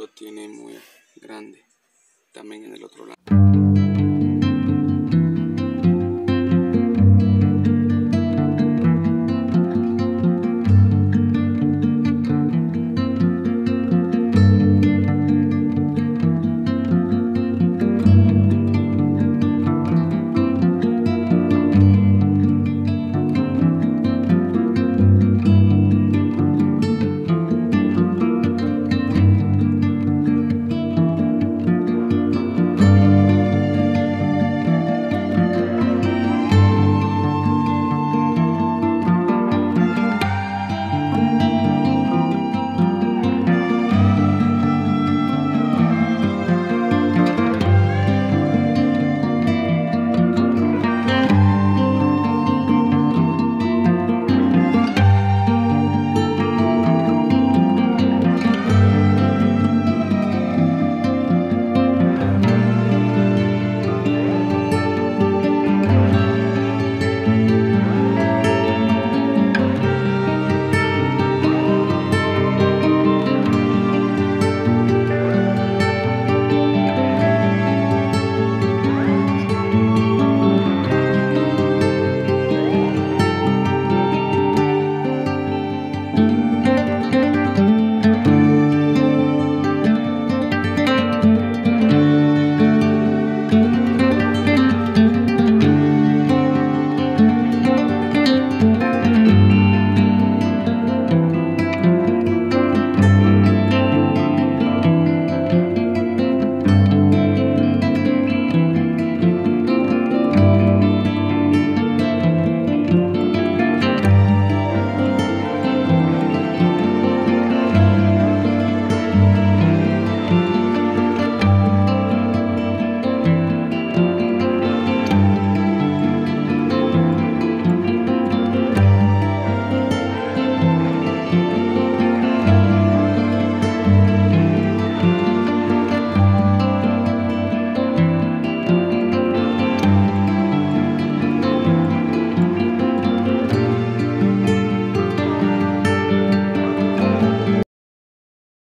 lo tiene muy grande también en el otro lado.